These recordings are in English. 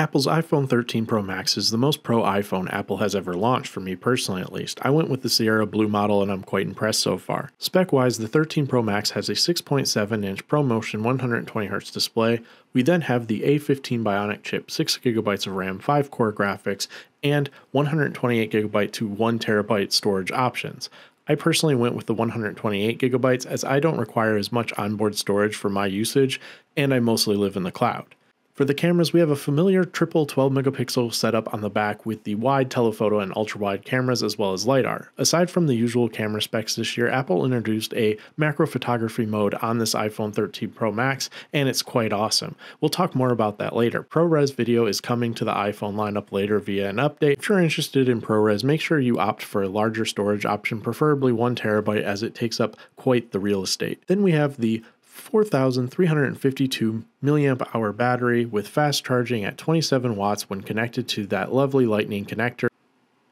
Apple's iPhone 13 Pro Max is the most pro iPhone Apple has ever launched, for me personally at least. I went with the Sierra Blue model and I'm quite impressed so far. Spec wise, the 13 Pro Max has a 6.7 inch ProMotion 120Hz display. We then have the A15 Bionic chip, 6GB of RAM, 5 core graphics, and 128GB to 1TB storage options. I personally went with the 128 gigabytes as I don't require as much onboard storage for my usage and I mostly live in the cloud. For the cameras, we have a familiar triple 12 megapixel setup on the back with the wide telephoto and ultra wide cameras as well as LiDAR. Aside from the usual camera specs this year, Apple introduced a macro photography mode on this iPhone 13 Pro Max, and it's quite awesome. We'll talk more about that later. ProRes video is coming to the iPhone lineup later via an update. If you're interested in ProRes, make sure you opt for a larger storage option, preferably 1 terabyte as it takes up quite the real estate. Then we have the 4,352 milliamp hour battery with fast charging at 27 watts when connected to that lovely lightning connector.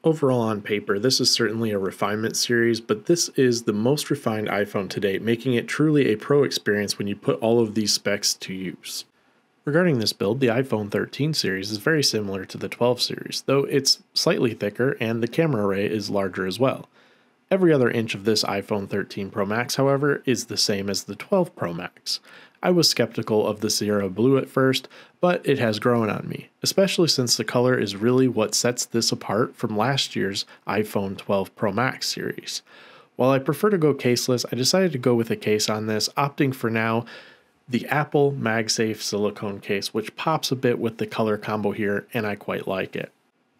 Overall on paper, this is certainly a refinement series, but this is the most refined iPhone to date, making it truly a pro experience when you put all of these specs to use. Regarding this build, the iPhone 13 series is very similar to the 12 series, though it's slightly thicker and the camera array is larger as well. Every other inch of this iPhone 13 Pro Max, however, is the same as the 12 Pro Max. I was skeptical of the Sierra Blue at first, but it has grown on me, especially since the color is really what sets this apart from last year's iPhone 12 Pro Max series. While I prefer to go caseless, I decided to go with a case on this, opting for now the Apple MagSafe silicone case, which pops a bit with the color combo here, and I quite like it.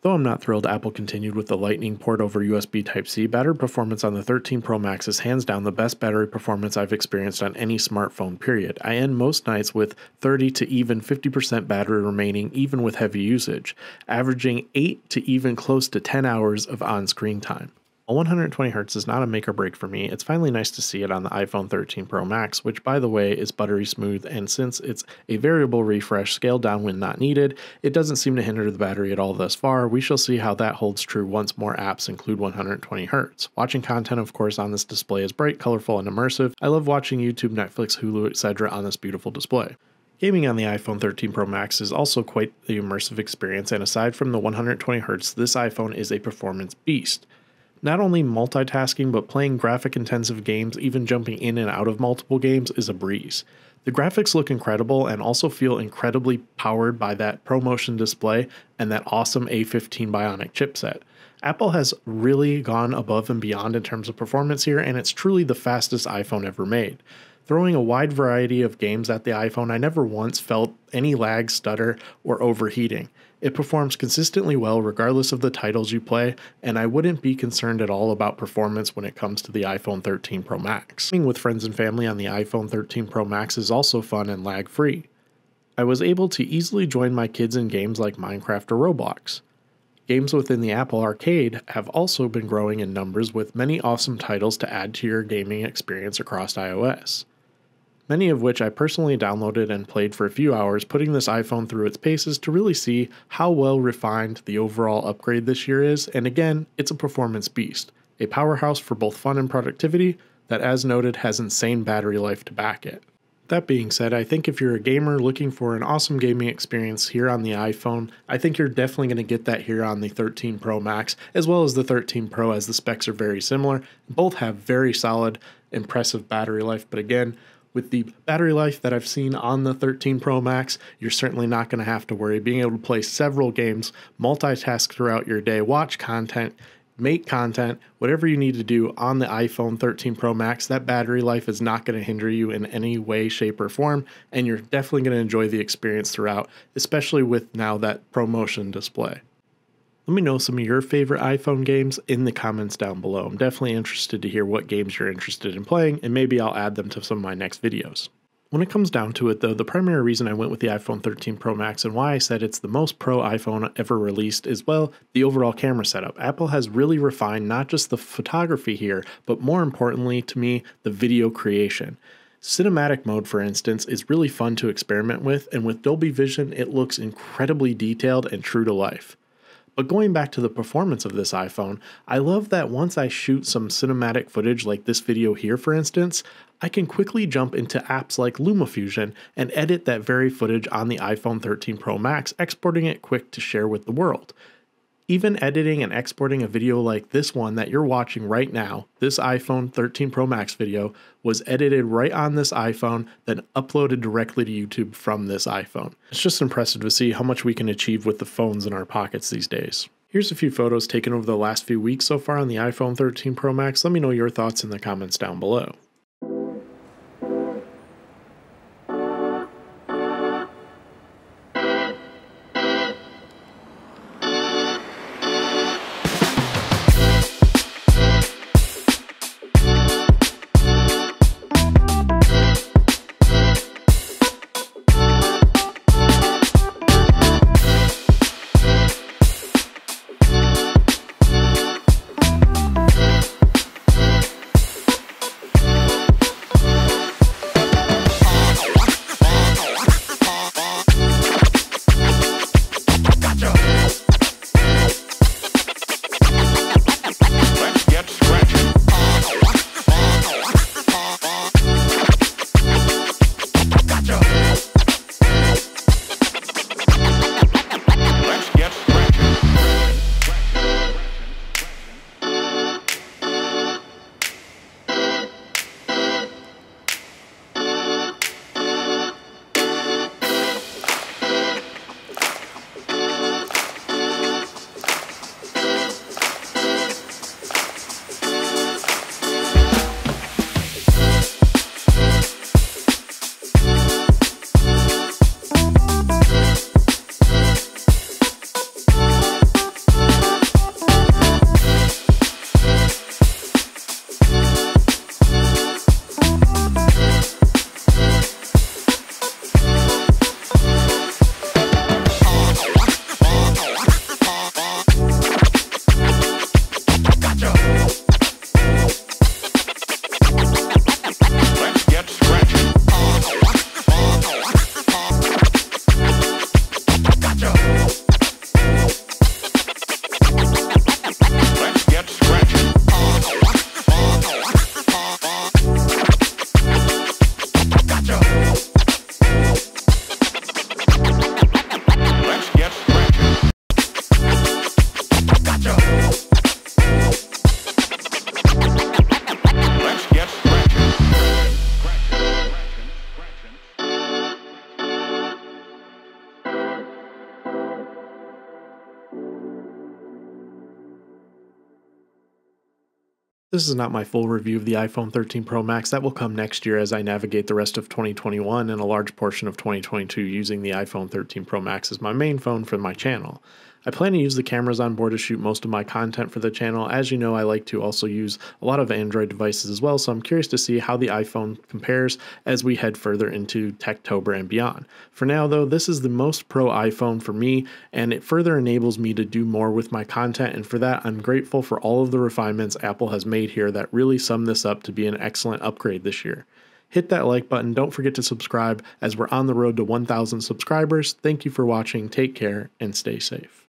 Though I'm not thrilled Apple continued with the Lightning port over USB Type-C, battery performance on the 13 Pro Max is hands down the best battery performance I've experienced on any smartphone period. I end most nights with 30 to even 50% battery remaining even with heavy usage, averaging 8 to even close to 10 hours of on-screen time. While 120 Hz is not a make or break for me, it's finally nice to see it on the iPhone 13 Pro Max, which by the way is buttery smooth, and since it's a variable refresh scaled down when not needed, it doesn't seem to hinder the battery at all thus far. We shall see how that holds true once more apps include 120 Hz. Watching content, of course, on this display is bright, colorful, and immersive. I love watching YouTube, Netflix, Hulu, etc. on this beautiful display. Gaming on the iPhone 13 Pro Max is also quite the immersive experience, and aside from the 120 Hz, this iPhone is a performance beast. Not only multitasking, but playing graphic intensive games, even jumping in and out of multiple games, is a breeze. The graphics look incredible and also feel incredibly powered by that ProMotion display and that awesome A15 Bionic chipset. Apple has really gone above and beyond in terms of performance here, and it's truly the fastest iPhone ever made. Throwing a wide variety of games at the iPhone, I never once felt any lag, stutter, or overheating. It performs consistently well regardless of the titles you play, and I wouldn't be concerned at all about performance when it comes to the iPhone 13 Pro Max. Being with friends and family on the iPhone 13 Pro Max is also fun and lag free. I was able to easily join my kids in games like Minecraft or Roblox. Games within the Apple Arcade have also been growing in numbers with many awesome titles to add to your gaming experience across iOS many of which I personally downloaded and played for a few hours, putting this iPhone through its paces to really see how well refined the overall upgrade this year is. And again, it's a performance beast, a powerhouse for both fun and productivity that, as noted, has insane battery life to back it. That being said, I think if you're a gamer looking for an awesome gaming experience here on the iPhone, I think you're definitely going to get that here on the 13 Pro Max, as well as the 13 Pro, as the specs are very similar. Both have very solid, impressive battery life, but again, with the battery life that I've seen on the 13 Pro Max, you're certainly not going to have to worry. Being able to play several games, multitask throughout your day, watch content, make content, whatever you need to do on the iPhone 13 Pro Max, that battery life is not going to hinder you in any way, shape, or form. And you're definitely going to enjoy the experience throughout, especially with now that ProMotion display. Let me know some of your favorite iPhone games in the comments down below. I'm definitely interested to hear what games you're interested in playing, and maybe I'll add them to some of my next videos. When it comes down to it, though, the primary reason I went with the iPhone 13 Pro Max and why I said it's the most pro iPhone ever released is, well, the overall camera setup. Apple has really refined not just the photography here, but more importantly to me, the video creation. Cinematic mode, for instance, is really fun to experiment with, and with Dolby Vision, it looks incredibly detailed and true to life. But going back to the performance of this iPhone, I love that once I shoot some cinematic footage like this video here for instance, I can quickly jump into apps like LumaFusion and edit that very footage on the iPhone 13 Pro Max, exporting it quick to share with the world. Even editing and exporting a video like this one that you're watching right now, this iPhone 13 Pro Max video, was edited right on this iPhone, then uploaded directly to YouTube from this iPhone. It's just impressive to see how much we can achieve with the phones in our pockets these days. Here's a few photos taken over the last few weeks so far on the iPhone 13 Pro Max. Let me know your thoughts in the comments down below. This is not my full review of the iPhone 13 Pro Max. That will come next year as I navigate the rest of 2021 and a large portion of 2022 using the iPhone 13 Pro Max as my main phone for my channel. I plan to use the cameras on board to shoot most of my content for the channel. As you know, I like to also use a lot of Android devices as well, so I'm curious to see how the iPhone compares as we head further into Techtober and beyond. For now, though, this is the most pro iPhone for me, and it further enables me to do more with my content, and for that, I'm grateful for all of the refinements Apple has made here that really sum this up to be an excellent upgrade this year hit that like button. Don't forget to subscribe as we're on the road to 1,000 subscribers. Thank you for watching. Take care and stay safe.